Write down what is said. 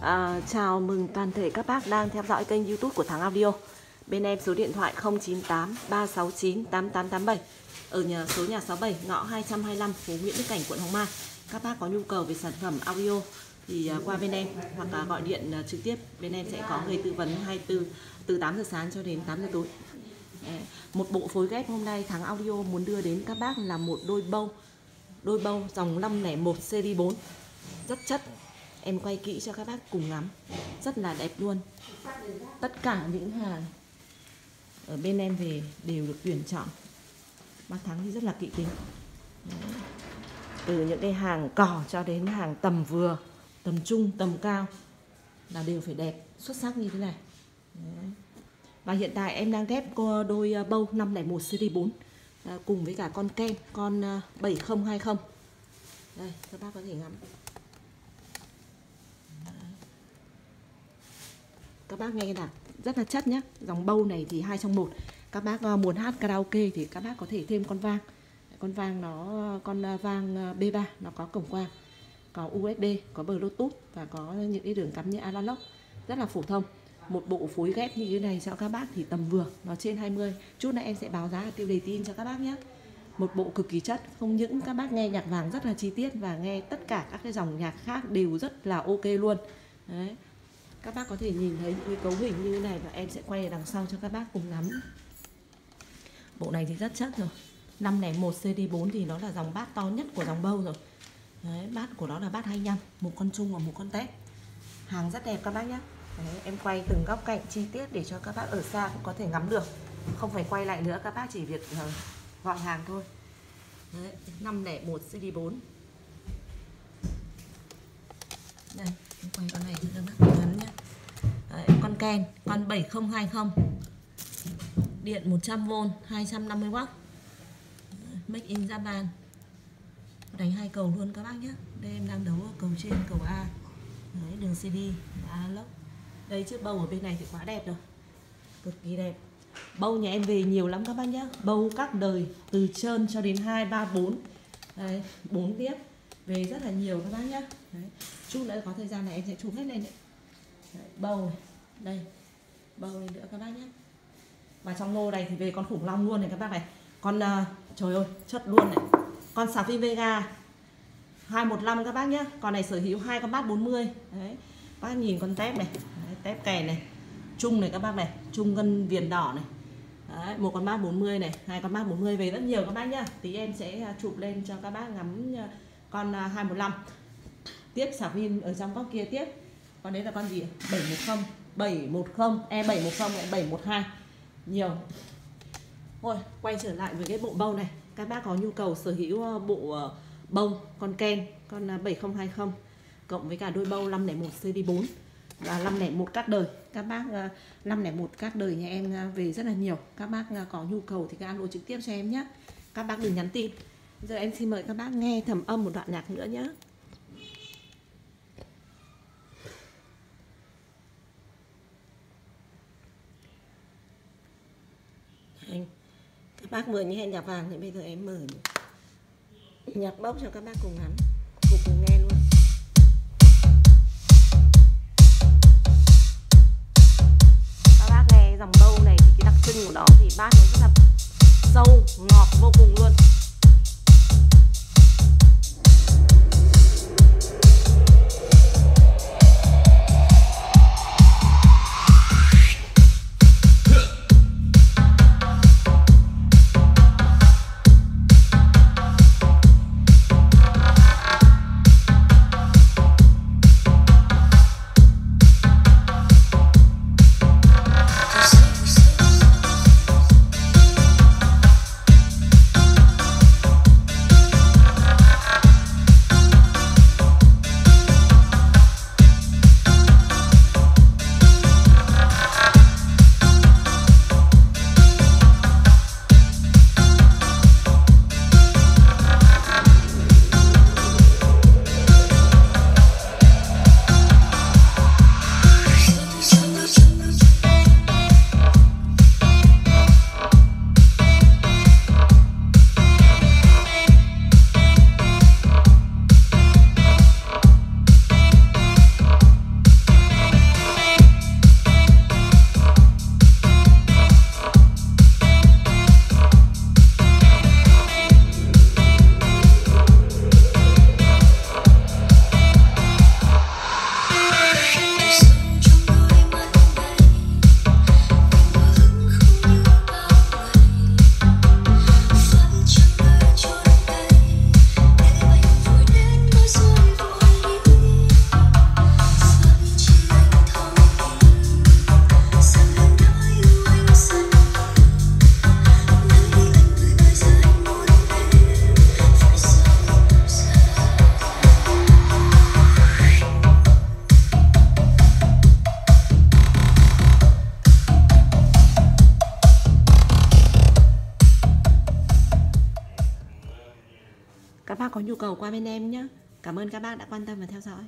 à, Chào mừng toàn thể các bác đang theo dõi kênh youtube của Thắng Audio. Bên em số điện thoại 098 369 8887 Ở nhà số nhà 67 ngõ 225 phố Nguyễn Đức Cảnh quận Hồng Mai. Các bác có nhu cầu về sản phẩm audio thì à, qua bên em hoặc là gọi điện à, trực tiếp bên em sẽ có người tư vấn 24 từ 8 giờ sáng cho đến 8 giờ tối. Một bộ phối ghép hôm nay Thắng Audio muốn đưa đến các bác là một đôi bâu đôi bâu dòng 501 series 4 rất chất em quay kỹ cho các bác cùng ngắm. Rất là đẹp luôn. Tất cả những hàng ở bên em về đều được tuyển chọn. Bác thắng thì rất là kỹ tính. Đấy. từ những cái hàng cỏ cho đến hàng tầm vừa, tầm trung, tầm cao là đều phải đẹp, xuất sắc như thế này. Đấy. và hiện tại em đang ghép đôi à, bâu 501 series 4 à, cùng với cả con kem con à, 7020 đây các bác có thể ngắm. Các bác nghe là rất là chất nhé dòng bâu này thì hai trong một. Các bác ờ, muốn hát karaoke thì các bác có thể thêm con vang. Con vang nó, con ờ, vang ờ, B3 nó có cổng quang có USB có Bluetooth và có những cái đường cắm như analog. Rất là phổ thông. Một bộ phối ghép như thế này cho các bác thì tầm vừa, nó trên 20 chút nữa em sẽ báo giá tiêu đề tin cho các bác nhé một bộ cực kỳ chất, không những các bác nghe nhạc vàng rất là chi tiết và nghe tất cả các cái dòng nhạc khác đều rất là ok luôn. Đấy các bác có thể nhìn thấy những cái cấu hình như thế này và em sẽ quay ở đằng sau cho các bác cùng ngắm. Bộ này thì rất chất rồi. 501 CD4 thì nó là dòng bát to nhất của dòng bâu rồi. Đấy, bát của nó là bát 25 một con chung và một con tép. Hàng rất đẹp các bác nhé Đấy, em quay từng góc cạnh chi tiết để cho các bác ở xa cũng có thể ngắm được. Không phải quay lại nữa các bác chỉ việc ờ, gọi hàng thôi. Đấy, 501 CD4 đây em quay con này cho các bác ngắn nhé Đấy, con ken con 7020 điện 100V 250W make in Japan. Đánh hai cầu luôn các bác nhé đây em đang đấu ở cầu trên cầu A. Đấy, đường CD và A lốc. Đây chiếc bầu ở bên này thì quá đẹp rồi. Cực kỳ đẹp. Bầu nhà em về nhiều lắm các bác nhé bầu các đời từ trơn cho đến 2, 3, 4 Đấy, 4 tiếp. Về rất là nhiều các bác nhé Đấy chút nữa có thời gian này em sẽ chụp hết lên đấy. Đấy, bầu này. đây bầu này nữa các bác nhé. Và trong lô này thì về con khủng long luôn này các bác này. Con uh, trời ơi chất luôn này. Con xà phi vega 215 các bác nhé. Con này sở hữu hai con bát 40 đấy bác nhìn con tép này. Đấy, tép kè này chung này các bác này chung gân viền đỏ này. Đấy, một con bát 40 này hai con bát 40 về rất nhiều các bác nhá tí em sẽ ờ, chụp lên cho các bác ngắm ờ, con 215 tiếp xả pin ở trong góc kia tiếp. Con đấy là con gì 710 710 e 710 lại 712 nhiều. Thôi, quay trở lại với cái bộ bông này. Các bác có nhu cầu sở hữu ờ, bộ ờ, bông, con ken, con ờ, 7020 cộng với cả đôi bâu 501 CD4 và 501 các đời. Các bác 501 các đời nhà em về rất là nhiều. Các bác có nhu cầu thì các alo trực tiếp cho em nhé. Các bác đừng nhắn tin. Giờ em xin mời các bác nghe thầm âm một đoạn nhạc nữa nhé. Anh. Các bác vừa nghe nhạc vàng thì bây giờ em mở nhạc bốc cho các bác cùng ngắm, cùng cùng nghe luôn. Các bác nghe dòng bâu này thì cái đặc trưng của nó thì bát nó rất là sâu, ngọt vô cùng luôn. Có nhu cầu qua bên em nhé Cảm ơn các bác đã quan tâm và theo dõi.